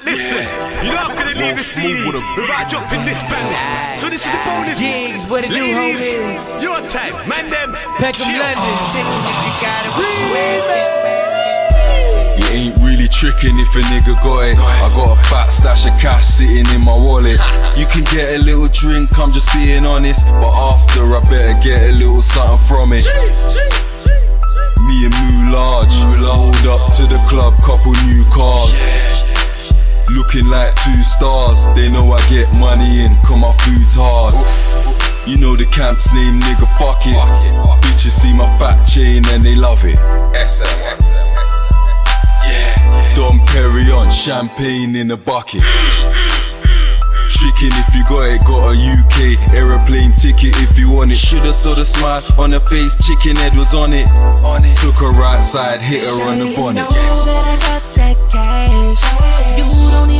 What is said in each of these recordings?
But listen, you know not gonna leave the CD without dropping this banger. So this is the bonus. Giggs, what it do, Ladies, homie? Your time, man them. Peckham, chill. London. Oh. You ain't really tricking if a nigga got it. I got a fat stash of cash sitting in my wallet. You can get a little drink, I'm just being honest. But after, I better get a little something from it. Me and Mullage, rolled up to the club, couple new cars. Looking like two stars, they know I get money in, cause my food's hard. You know the camp's name, nigga, fuck it. Bitches see my fat chain and they love it. Yeah, Dom Perignon, champagne in a bucket. Tricking if you got it, got a UK aeroplane ticket if you want it. Shoulda saw the smile on her face, chicken head was on it. On it. Took her right side, hit her on the You bonnet. know that I got that cash. You don't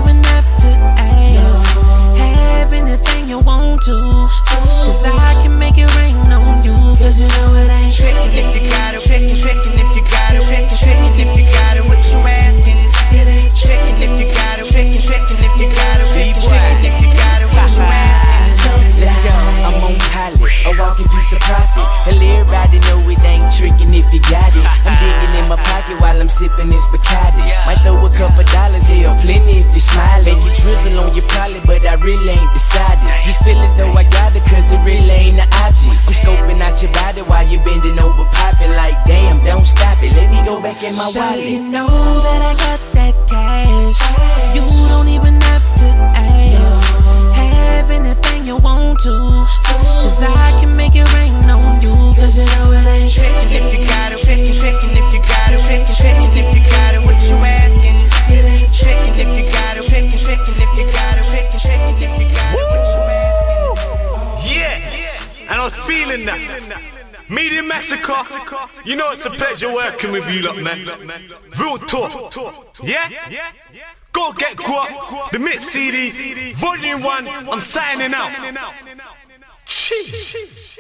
a piece of profit. And everybody know it ain't tricking if you got it. I'm digging in my pocket while I'm sipping this Bacardi. Might throw a couple dollars here, plenty if you smile. Make you drizzle on your pilot, but I really ain't decided. Just feel as though I got it, cause it really ain't an object. I'm scoping out your body while you bending over, popping like, damn, don't stop it. Let me go back in my So you wallet. know that I got that cash. You don't even have to ask. You. Know it ain't Trickin' if you got it, trickin', trickin' if you got it, trickin', trickin' if you got it, what you asking? Trickin' if you got it, trickin', trickin' if you got it, trickin', trickin' if you got it, what you asking? Yeah, and I was feeling that. Media Massacre, you know it's a pleasure working with you lot, man. Real talk, yeah? Go get Guap, the mix CD, Volume 1, I'm signing out. Cheese.